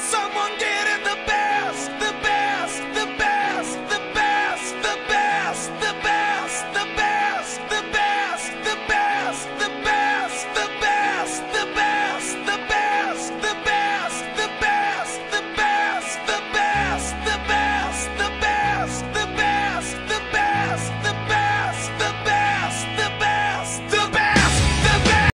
someone get